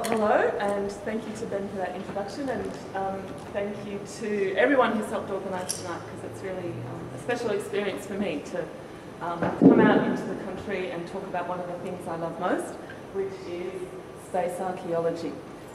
hello, and thank you to Ben for that introduction, and um, thank you to everyone who's helped organise tonight, because it's really um, a special experience for me to um, come out into the country and talk about one of the things I love most, which is space archaeology.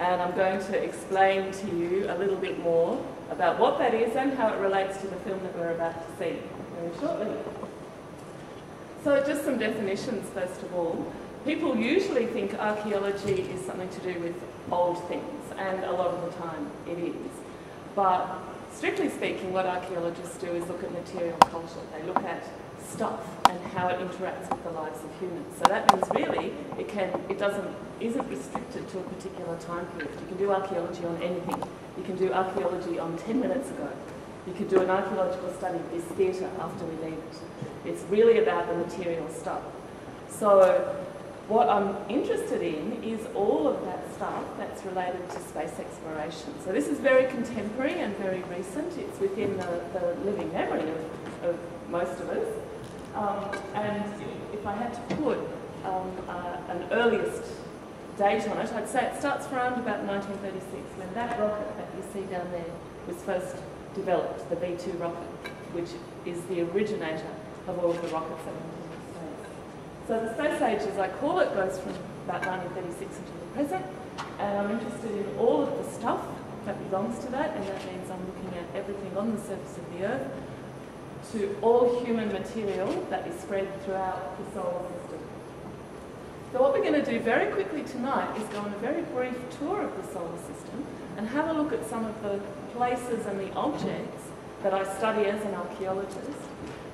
And I'm going to explain to you a little bit more about what that is and how it relates to the film that we're about to see very shortly. So just some definitions first of all. People usually think archaeology is something to do with old things, and a lot of the time it is. But strictly speaking, what archaeologists do is look at material culture. They look at stuff and how it interacts with the lives of humans. So that means really it can it doesn't isn't restricted to a particular time period. You can do archaeology on anything. You can do archaeology on 10 minutes ago. You could do an archaeological study of this theatre after we leave it. It's really about the material stuff. So what I'm interested in is all of that stuff that's related to space exploration. So this is very contemporary and very recent. It's within the, the living memory of, of most of us. Um, and if I had to put um, uh, an earliest date on it, I'd say it starts around about 1936 when that rocket that you see down there was first developed, the V2 rocket, which is the originator of all of the rockets that so the space age, as I call it, goes from about 1936 until the present, and I'm interested in all of the stuff that belongs to that, and that means I'm looking at everything on the surface of the Earth to all human material that is spread throughout the solar system. So what we're going to do very quickly tonight is go on a very brief tour of the solar system and have a look at some of the places and the objects that I study as an archaeologist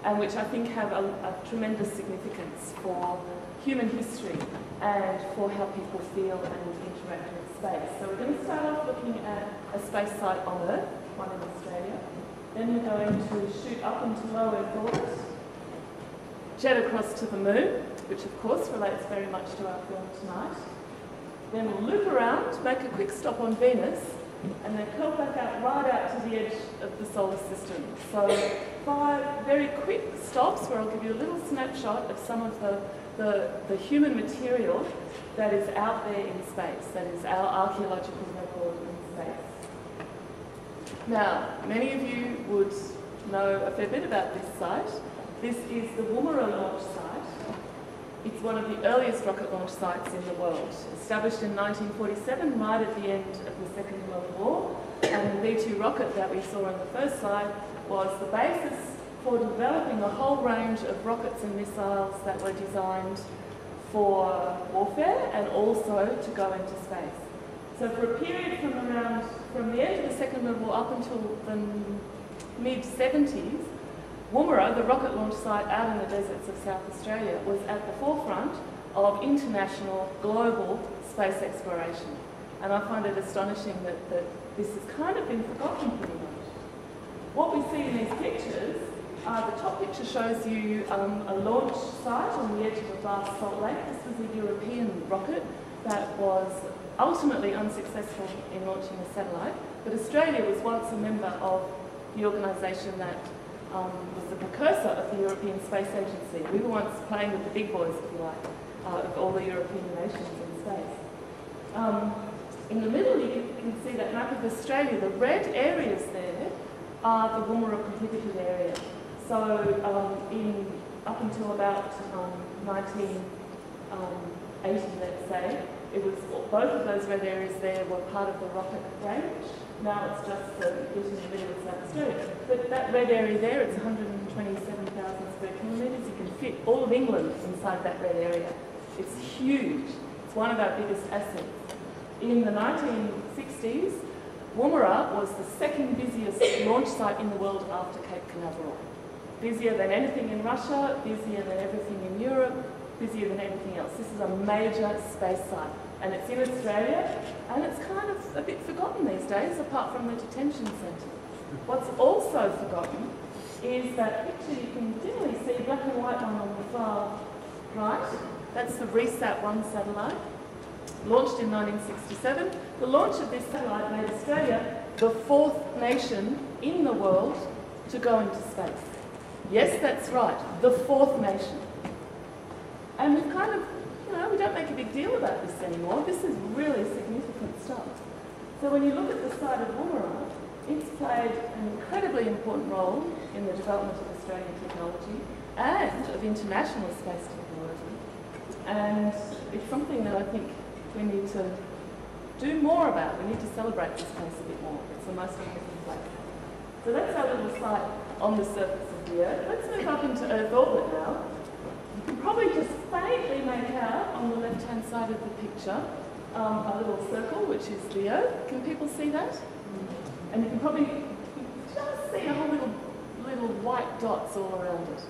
and which I think have a, a tremendous significance for human history and for how people feel and interact with space. So we're going to start off looking at a space site on Earth, one in Australia. Then we're going to shoot up into low Earth orbit, jet across to the moon, which of course relates very much to our film tonight. Then we'll loop around, make a quick stop on Venus, and then curl back out right out to the edge of the solar system. So five very quick stops where I'll give you a little snapshot of some of the, the, the human material that is out there in space, that is our archaeological record in space. Now, many of you would know a fair bit about this site. This is the Woomera launch site. It's one of the earliest rocket launch sites in the world. Established in 1947, right at the end of the Second World War, and the V2 rocket that we saw on the first slide was the basis for developing a whole range of rockets and missiles that were designed for warfare and also to go into space. So for a period from around, from the end of the Second World War up until the mid-70s, Woomera, the rocket launch site out in the deserts of South Australia, was at the forefront of international, global space exploration. And I find it astonishing that, that this has kind of been forgotten pretty much. What we see in these pictures, uh, the top picture shows you um, a launch site on the edge of a vast salt lake. This was a European rocket that was ultimately unsuccessful in launching a satellite, but Australia was once a member of the organisation that um, was the precursor of the European Space Agency. We were once playing with the big boys, if you like, uh, of all the European nations in space. Um, in the middle, you can see that map of Australia. The red areas there are the Woomera prohibited area. So um, in, up until about 1980, um, um, let's say, it was both of those red areas there were part of the rocket range. Now it's just the the middle South Australia. But that red area there, it's 127,000 square kilometres. You can fit all of England inside that red area. It's huge. It's one of our biggest assets. In the 1960s, Woomera was the second busiest launch site in the world after Cape Canaveral. Busier than anything in Russia, busier than everything in Europe, busier than anything else. This is a major space site and it's in Australia, and it's kind of a bit forgotten these days, apart from the detention centre. What's also forgotten is that picture you can dimly see, black and white one on the far right. That's the WRESAT-1 satellite, launched in 1967. The launch of this satellite made Australia the fourth nation in the world to go into space. Yes, that's right, the fourth nation. And we've kind of we don't make a big deal about this anymore. This is really significant stuff. So when you look at the site of Woomera, it's played an incredibly important role in the development of Australian technology and of international space technology. And it's something that I think we need to do more about. We need to celebrate this place a bit more. It's the most important place. So that's our little site on the surface of the Earth. Let's move up into Earth orbit now. You can probably just faintly make out on the left-hand side of the picture um, a little circle, which is the Earth. Can people see that? And you can probably just see a whole little, little white dots all around it.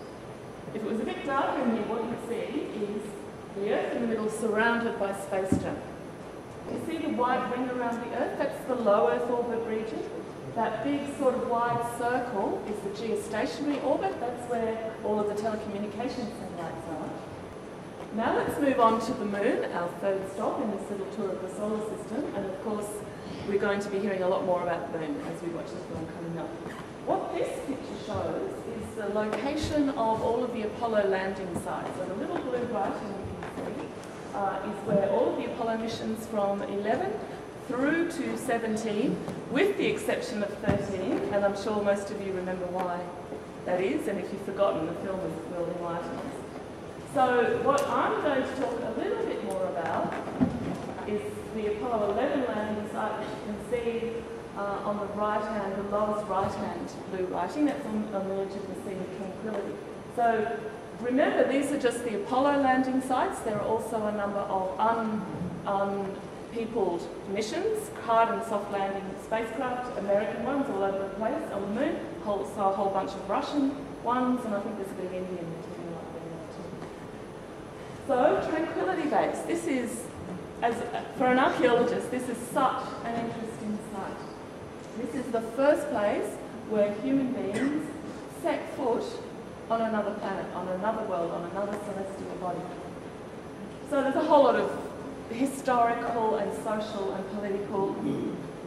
If it was a bit darker here, what you'd see is the Earth in the middle surrounded by space junk. You see the white ring around the Earth? That's the low Earth orbit region. That big sort of wide circle is the geostationary orbit. That's where all of the telecommunications satellites are. Now let's move on to the Moon, our third stop in this little tour of the solar system. And of course, we're going to be hearing a lot more about the Moon as we watch the film coming up. What this picture shows is the location of all of the Apollo landing sites. So the little blue writing you can see uh, is where all of the Apollo missions from 11 through to 17, with the exception of 13, and I'm sure most of you remember why that is, and if you've forgotten, the film is well enlightened. So what I'm going to talk a little bit more about is the Apollo 11 landing site, which you can see uh, on the right hand, the lowest right hand blue writing, that's on, on the edge of the Sea of Tranquility. So Remember, these are just the Apollo landing sites. There are also a number of un, unpeopled missions, hard and soft landing spacecraft, American ones all over the place on the moon, also a whole bunch of Russian ones, and I think there's a of Indian material up there too. So, Tranquility Base. This is, as for an archaeologist, this is such an interesting site. This is the first place where human beings set foot on another planet, on another world, on another celestial body. So there's a whole lot of historical and social and political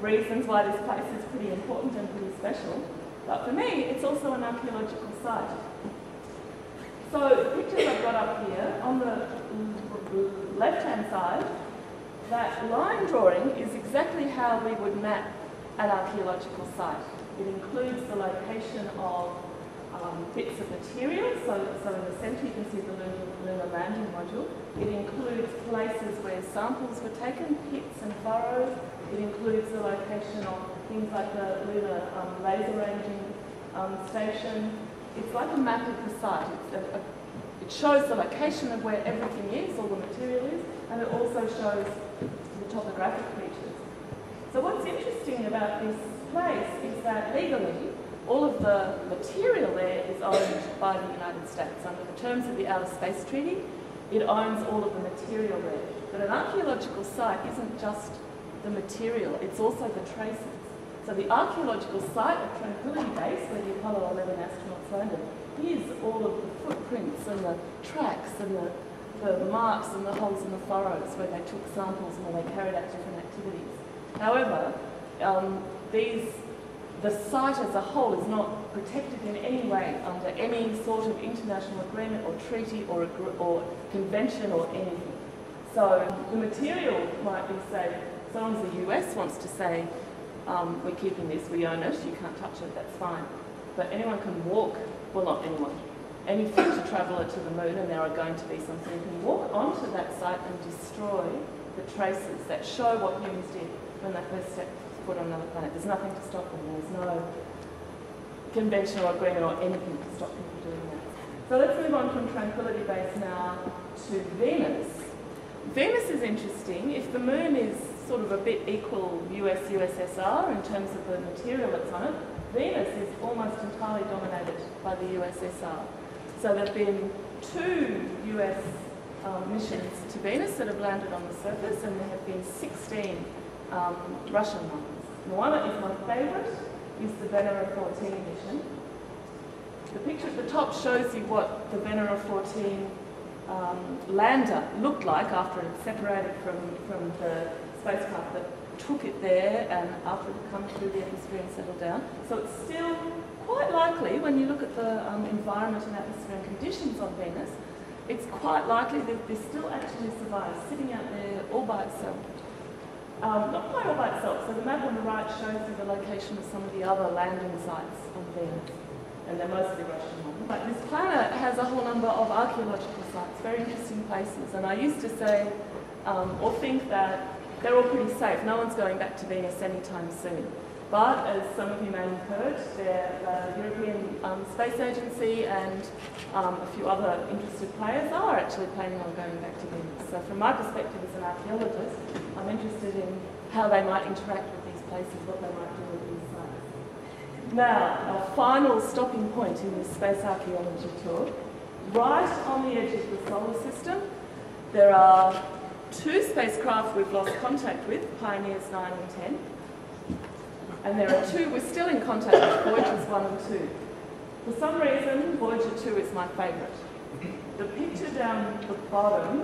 reasons why this place is pretty important and pretty special. But for me, it's also an archaeological site. So the pictures I've got up here, on the left-hand side, that line drawing is exactly how we would map an archaeological site. It includes the location of um, bits of material. So, so in the centre you can see the lunar, landing module. It includes places where samples were taken, pits and furrows. It includes the location of things like the lunar um, laser ranging um, station. It's like a map of the site. A, a, it shows the location of where everything is, all the material is, and it also shows the topographic features. So what's interesting about this place is that legally all of the material there is owned by the United States. Under the terms of the Outer Space Treaty, it owns all of the material there. But an archaeological site isn't just the material, it's also the traces. So the archaeological site of Tranquility Base, where the Apollo 11 is all of the footprints and the tracks and the, the marks and the holes and the furrows where they took samples and where they carried out different activities. However, um, these the site as a whole is not protected in any way under any sort of international agreement or treaty or, or convention or anything. So the material might be safe as long as the US wants to say, um, we're keeping this, we own it, you can't touch it, that's fine. But anyone can walk, well not anyone, any future traveller to the moon, and there are going to be some, so you can walk onto that site and destroy the traces that show what humans did when they first stepped foot on another planet. There's nothing to stop them. There's no conventional agreement or anything to stop people doing that. So let's move on from Tranquility Base now to Venus. Venus is interesting. If the moon is sort of a bit equal US USSR in terms of the material that's on it, Venus is almost entirely dominated by the USSR. So there have been two US um, missions to Venus that have landed on the surface, and there have been 16 um, Russian ones. The one that is my favourite is the Venera 14 mission. The picture at the top shows you what the Venera 14 um, lander looked like after it separated from, from the spacecraft that took it there and after it had come through the atmosphere and settled down. So it's still quite likely when you look at the um, environment and atmosphere and conditions on Venus it's quite likely that this still actually survives, sitting out there all by itself. Um, not quite all by itself. So the map on the right shows you the location of some of the other landing sites on Venus, and they're mostly Russian ones. But this planet has a whole number of archaeological sites, very interesting places. And I used to say, um, or think that they're all pretty safe. No one's going back to Venus anytime soon. But as some of you may have heard, the European um, Space Agency and um, a few other interested players are actually planning on going back to Venus. So from my perspective as an archaeologist, I'm interested in how they might interact with these places, what they might do with these sites. Now, our final stopping point in this space archaeology tour, right on the edge of the solar system, there are two spacecraft we've lost contact with, Pioneers 9 and 10. And there are two, we're still in contact with Voyagers 1 and 2. For some reason, Voyager 2 is my favourite. The picture down the bottom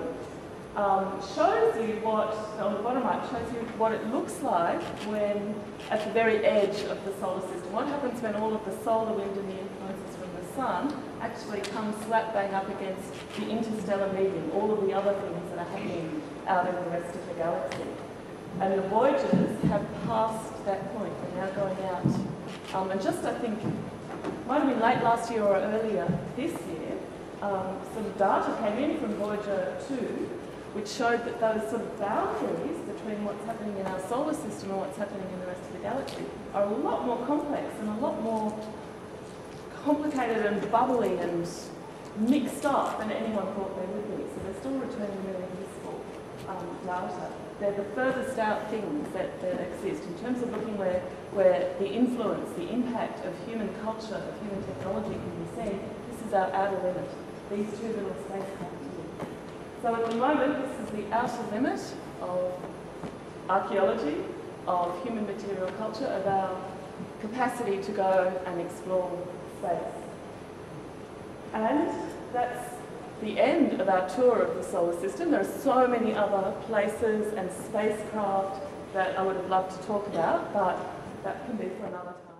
um, shows you what, on the bottom right, shows you what it looks like when at the very edge of the solar system. What happens when all of the solar wind and the influences from the sun actually come slap bang up against the interstellar medium, all of the other things that are happening out in the rest of the galaxy. And the Voyagers have passed that point. They're now going out. Um, and just, I think, might have been late last year or earlier this year, um, some data came in from Voyager 2 which showed that those sort of boundaries between what's happening in our solar system and what's happening in the rest of the galaxy are a lot more complex and a lot more complicated and bubbly and mixed up than anyone thought they would be. So they're still returning really useful um, they're the furthest out things that, that exist in terms of looking where, where the influence, the impact of human culture, of human technology can be seen. This is our outer limit, these two little spacecraft. So at the moment, this is the outer limit of archaeology, of human material culture, of our capacity to go and explore space. And that's the end of our tour of the solar system. There are so many other places and spacecraft that I would have loved to talk about, but that can be for another time.